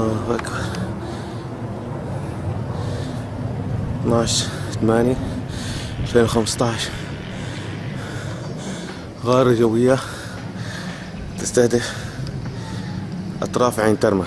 الله أكبر. 12 8 2015 غارة جوية تستهدف أطراف عين ترمة.